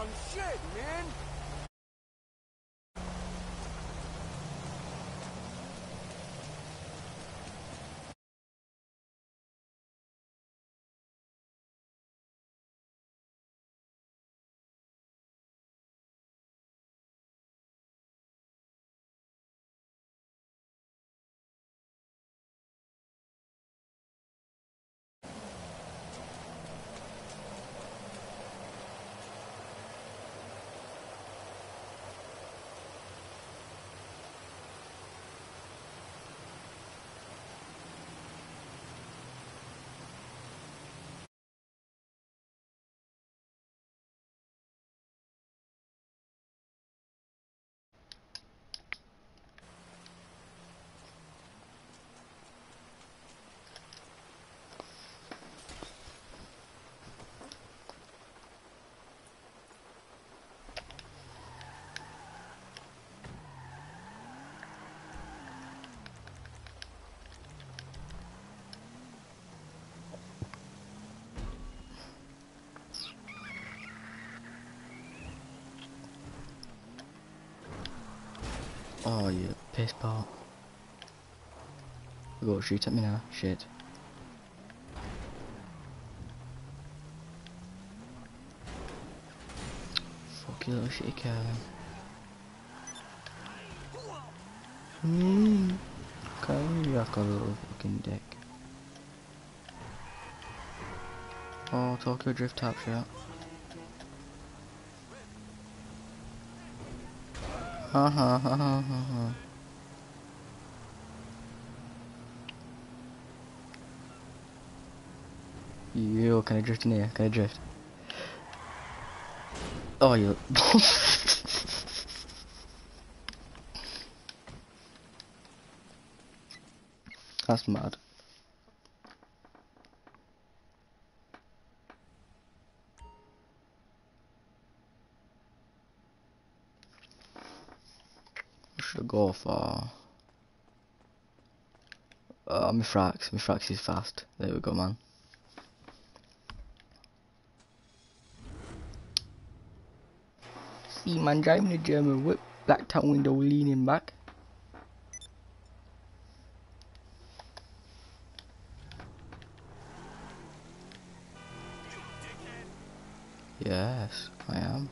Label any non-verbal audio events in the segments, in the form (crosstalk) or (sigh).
done shit, man. Oh, you piss pot. Go shoot at me now. Shit. Fuck you little shitty cow. Hmm. Okay, you like a little fucking dick. Oh, Tokyo Drift Top Shot. Ha ha ha ha ha ha. Yo, can I drift in here? Can I drift? Oh, you. (laughs) That's mad. Should I go for? Uh, my frax. Is fast. There we go, man. See, man, driving a German whip, black top window leaning back. Yes, I am.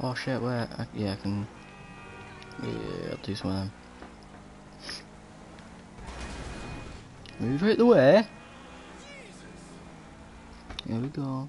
Oh shit, where? I, yeah, I can. Yeah, I'll do some of them. Move out the way. Here we go.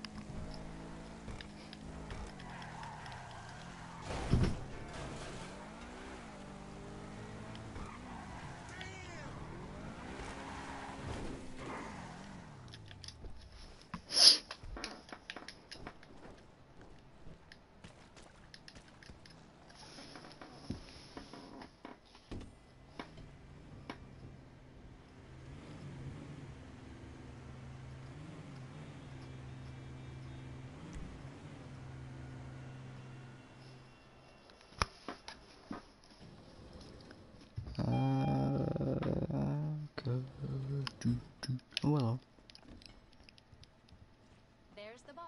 Oh, hello. There's the boss.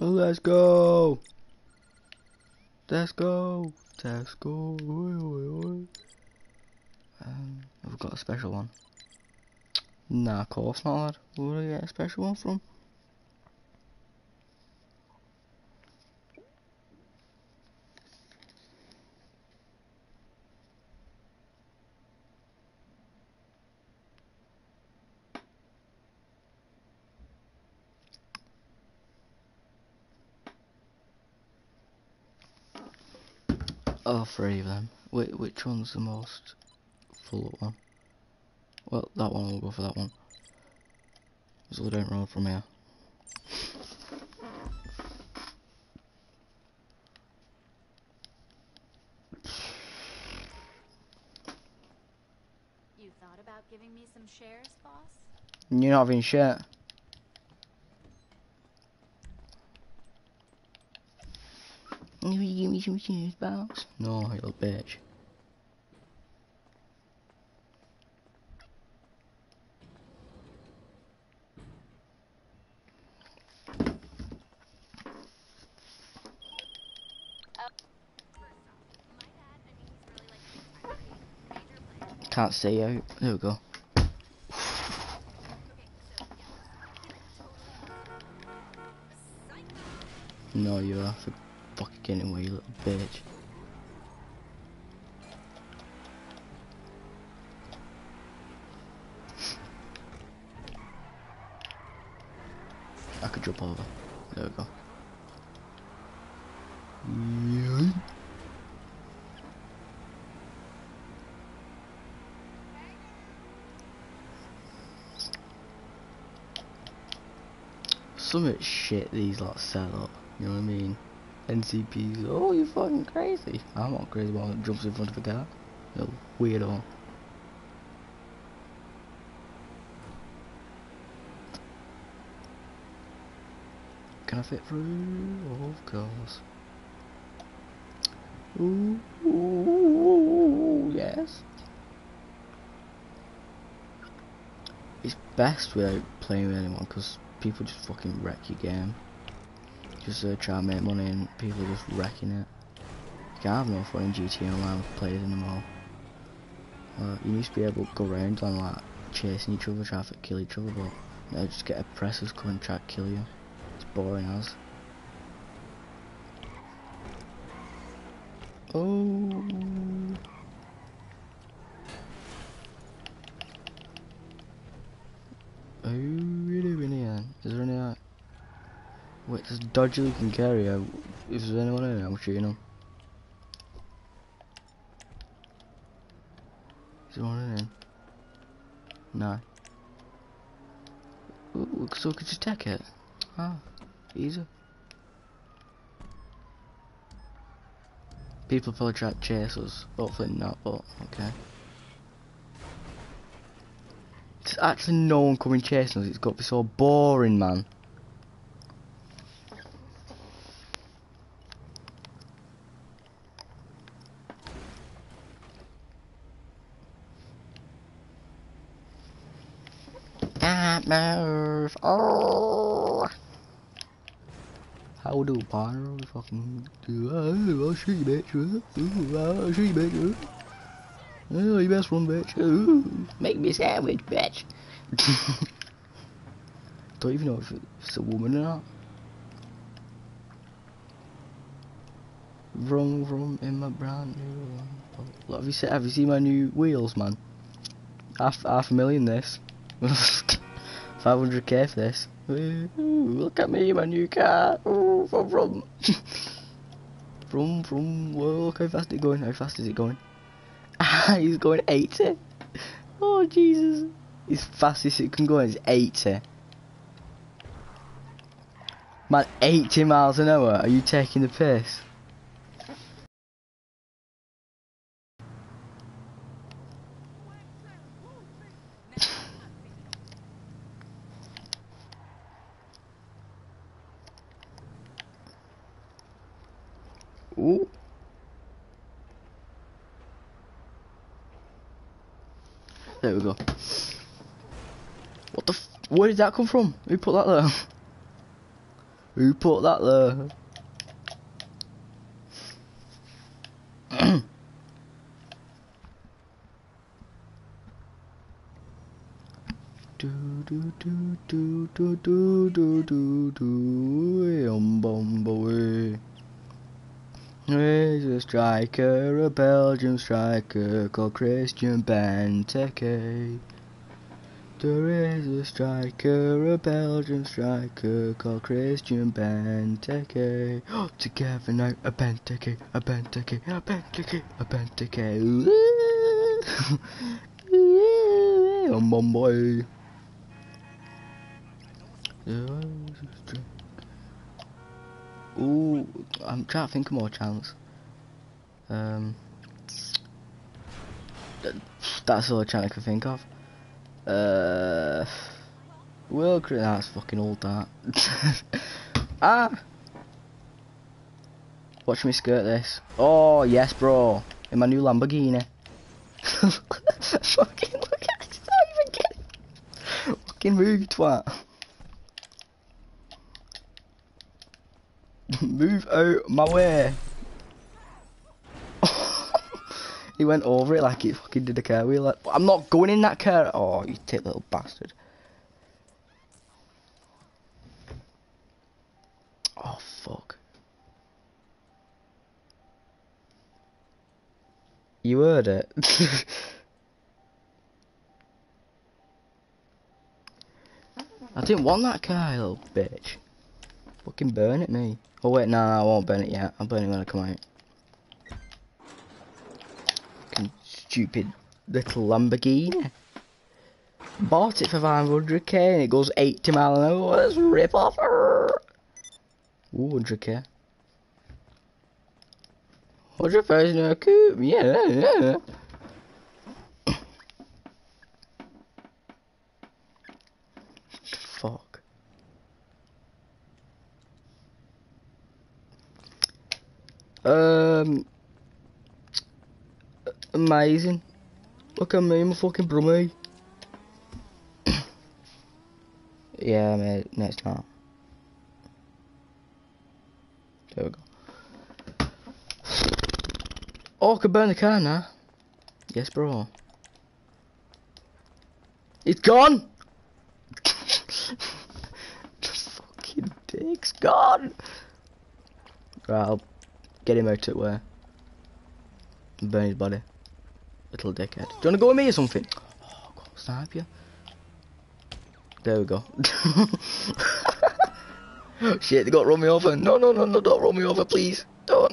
Oh, let's go. Let's go. Let's go. Oi, oi, oi. Um, have we got a special one? Nah, of course not, lad. Where do I get a special one from? Oh, three of them. Wait, which one's the most full one? Well, that one, we'll go for that one. So we don't run from here. You thought about giving me some shares, boss? You're not having shit. Will you give me some cheese box? No, you little bitch. Can't see you. There we go. No, you are for fucking getting away, you little bitch. I could jump over. There we go. Some of it's shit these lot set up, you know what I mean? NCPs, oh you fucking crazy. I'm not crazy about it jumps in front of a car. You weirdo. Can I fit through? Oh, of course. Ooh, ooh, ooh, yes. It's best without playing with anyone because people just fucking wreck your game. Just uh, try and make money and people just wrecking it. You can't have no fun in GTA Online with players anymore. Uh, you used to be able to go around and like chasing each other, to kill each other, but now just get oppressors come and try to kill you. It's boring as. Oh. Are you really in here? Is there any uh, Wait, there's dodgy looking carrier. Is there anyone in there? I'm shooting him. Is there anyone in here? No. Ooh, so could just take it. Ah, easy. People probably try to chase us. Hopefully not, but okay. Actually no one coming chasing us. It's got to be so boring, man. Can't move. Oh. How do, partner? Fucking do. I'll shoot you, bitch. I'll shoot you, bitch. Oh, you best run, bitch. Ooh. Make me a sandwich, bitch. (laughs) Don't even know if it's a woman or not. Vroom, vroom in my brand new one. Look, have you seen, have you seen my new wheels, man? Half, half a million this. (laughs) 500k for this. Ooh, look at me, my new car. Ooh, from from. from (laughs) from. Whoa, look how fast it's going. How fast is it going? (laughs) He's going 80. Oh Jesus. His fastest it can go is 80. Man, 80 miles an hour. Are you taking the piss? Ooh. There we go. What the f- Where did that come from? Who put that there? Who put that there? (clears throat) do do do do do do do do do um bum boy. There's a striker, a Belgian striker called Christian Benteke. There is a striker, a Belgian striker called Christian Benteke. Together now, a Benteke, a Benteke, a Benteke, a Benteke. Ooh. Um bum boy. Ooh, I'm trying to think of more chance. Um, th- that's all I trying to think of. Uh, Crit, that's fucking old that. (laughs) ah! Watch me skirt this. Oh, yes, bro. In my new Lamborghini. (laughs) fucking look at not even. Fucking move, twat. (laughs) Move out my way. (laughs) he went over it like he fucking did a car wheel. I'm not going in that car. Oh, you tit little bastard. Oh, fuck. You heard it. (laughs) I didn't want that car, little bitch. Fucking burn at me. Oh wait, no, no, I won't burn it yet. I'll burn it when I come out. Fucking stupid little Lamborghini. Bought it for 500k and it goes 80 mile an hour. Let's rip off. Ooh, 100k. 100,000 a coupe. Yeah, yeah. Fuck. Um, amazing. Look at me, I'm a fucking brummy. (coughs) yeah, mate, no, it's not. There we go. Oh, I can burn the car now. Yes, bro. It's gone! (laughs) Just fucking dick's gone! Right, I'll get him out of where? Burn his body. Little dickhead. Do you wanna go with me or something? Oh, God, snipe you. There we go. (laughs) Shit, they got to run me over. No, no, no, no, don't run me over, please. Don't.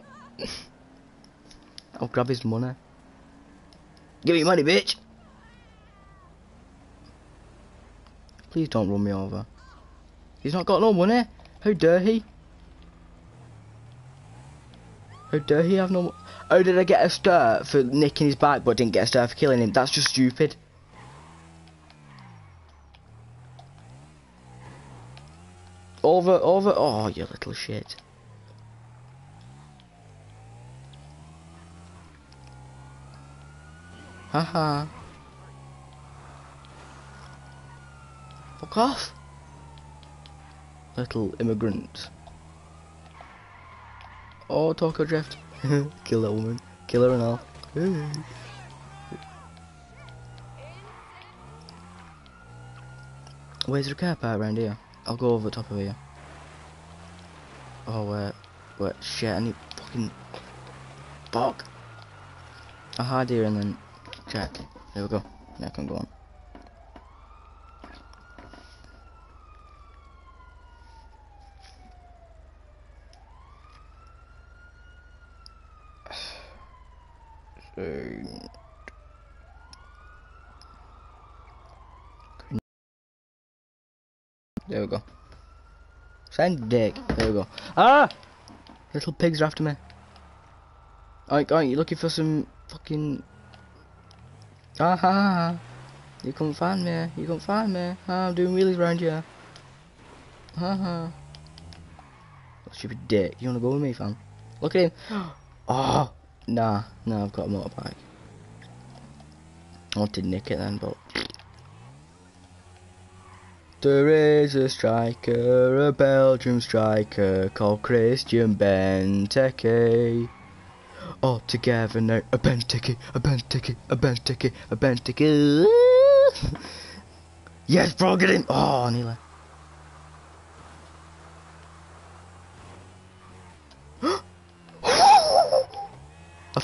I'll grab his money. Give me your money, bitch. Please don't run me over. He's not got no money. How dare he? Oh, How dare he have no How oh, did I get a stir for nicking his bike but didn't get a stir for killing him? That's just stupid. Over, over, oh, you little shit. Haha. Fuck off. Little immigrant. Oh, Tokyo Drift. (laughs) Kill that woman. Kill her and all. (sighs) Where's the car park around here? I'll go over the top of here. Oh, wait. Wait, shit, I need fucking... Fuck! I'll hide here and then check. There we go. Now I can go on. So... There we go. Send dick. There we go. Ah! Little pigs are after me. Alright, alright, you looking for some fucking... Ah ha ha. You come find me. You can't find me. Ah, I'm doing wheelies around you. Ha ha. Stupid dick. You wanna go with me, fam? Look at him. Oh, (gasps) nah, nah, I've got a motorbike. I wanted to nick it then, but. There is a striker, a Belgium striker called Christian Benteke. All together now, a Benteke, a Benteke, a Benteke, a Benteke. (laughs) yes, bro, get in. Oh, nearly.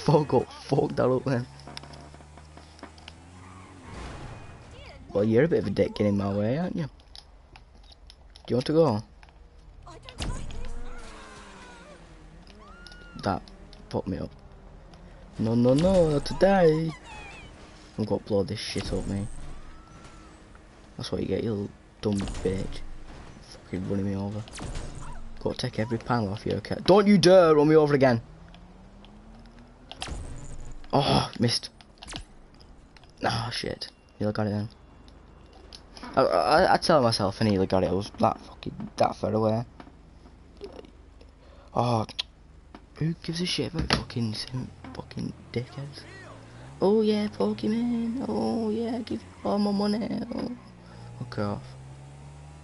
Up then. Well, you're a bit of a dick getting in my way, aren't you? Do you want to go? That put me up. No, no, no, not today. I'm gonna blow this shit up, mate. That's what you get, you little dumb bitch. Fucking running me over. Gotta take every panel off your cat. Don't you dare run me over again. Oh, missed. Ah, shit. Nearly got it then. I, I, I tell myself I nearly got it. I was that fucking that far away. Oh, who gives a shit about fucking fucking dickheads? Oh yeah, Pokemon. Oh yeah, give all my money. Oh. Fuck off.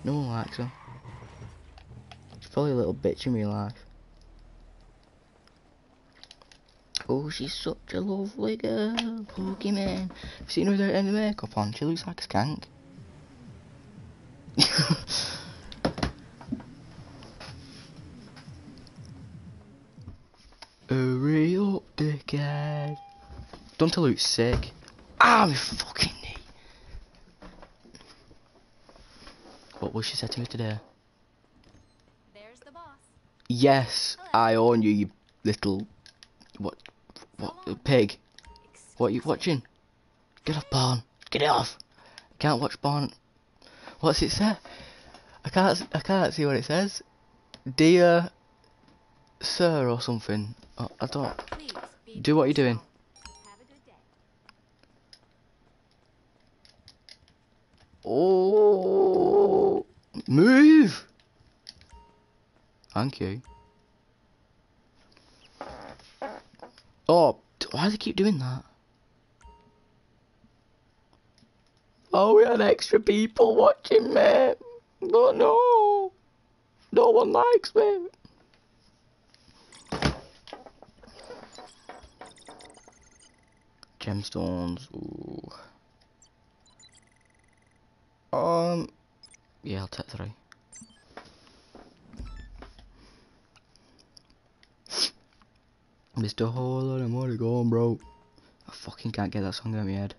No one likes. She's probably a little bitch in real life. Oh, she's such a lovely girl, Pokemon. You seen her without any makeup on? She looks like a skank. Hurry up, dickhead. Don't tell her it's sick. Ah, my fucking knee. What was she say to me today? There's the boss. Yes, I own you, you little... What? What? uh, Pig. What are you watching? Get off Barn. Get it off. Can't watch Barn. What's it say? I can't. I can't see what it says. Dear sir or something. I don't. Do what you're doing. Oh, move. Thank you. Oh, why do they keep doing that? Oh, we had extra people watching me. But no, no one likes me. Gemstones. Ooh. Um, yeah, I'll take three. Mr. Holland, I'm already gone, bro. I fucking can't get that song out of my head.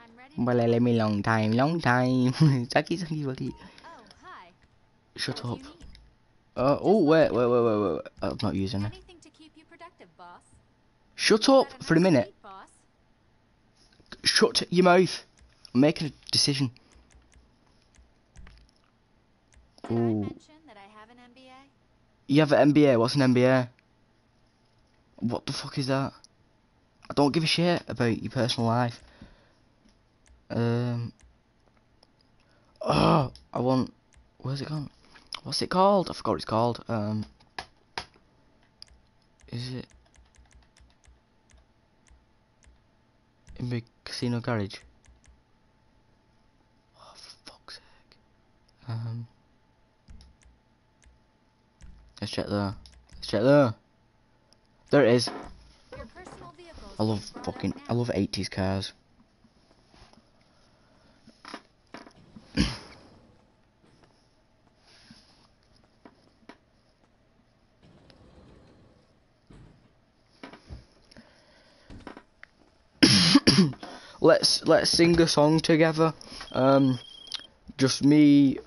I'm ready. to Well, let me long time, long time. (laughs) Sucky. Oh, hi. Shut What up. do you need? Uh, oh, wait, wait, wait, wait, wait. I'm not using it. Anything to keep you productive, boss. Shut up for a minute. Shut your mouth. I'm making a decision. Did I Ooh. mention that I have an MBA? You have an MBA. What's an MBA? What the fuck is that? I don't give a shit about your personal life. Um. Oh, I want. Where's it gone? What's it called? I forgot what it's called. Um. Is it in the casino garage? Oh, for fuck's sake. Um. Let's check there. Let's check there. There it is. Your personal vehicles I love be brought up fucking. I love 80s cars. (coughs) let's let's sing a song together. Um, just me,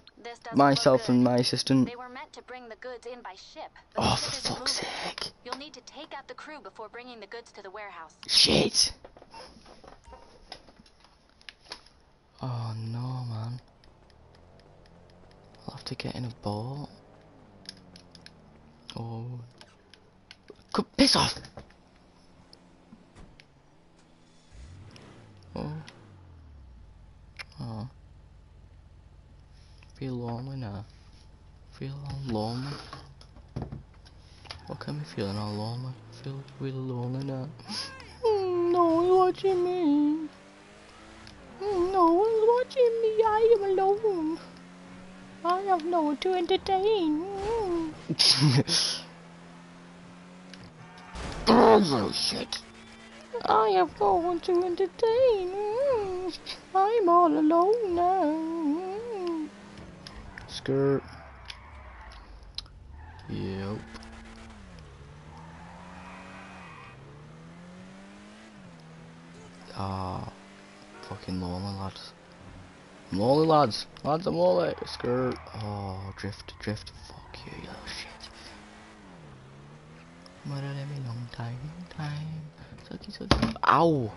myself, and my assistant. To bring the goods in by ship. Oh, for fuck's sake! You'll need to take out the crew before bringing the goods to the warehouse. Shit! Oh no, man. I'll have to get in a boat. Oh. Come, piss off! Oh. Oh. Feel lonely now. Feel all lonely. Look at me feeling all lonely. I feel really lonely (laughs) now. Mm, no one's watching me. Mm, no one's watching me. I am alone. I have no one to entertain. Mm. oh (laughs) shit. I have no one to entertain. Mm. I'm all alone now. Mm. Skirt. Yep. Fucking lonely lads. I'm lonely lads. Lads, I'm lonely. Skirt. Oh, drift, drift. Fuck you, you little shit. Murder me long time, long time. Sucky, sucky. Ow!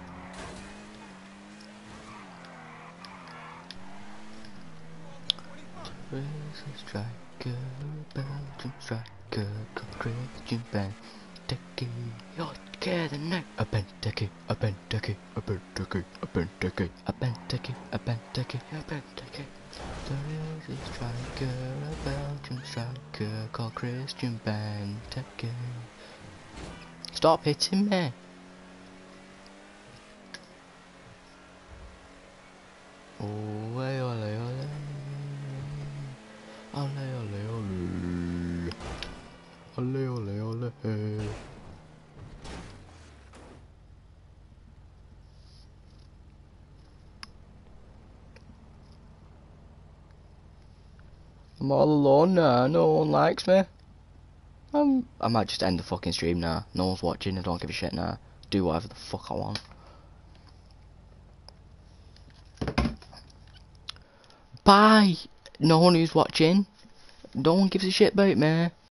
Racing striker, Belgian striker, Christian band, Techie, you're the night. A Benteke, a Benteke, a Benteke, a Benteke, a Benteke, a Benteke, a Benteke. There is a striker, a Belgian striker called Christian Benteke. Stop hitting me. Ole, ole, ole. Ole, ole, ole. Ole, ole, ole. I'm all alone now, no one likes me. Um, I might just end the fucking stream now. No one's watching, I don't give a shit now. Do whatever the fuck I want. Bye! No one who's watching. No one gives a shit about me.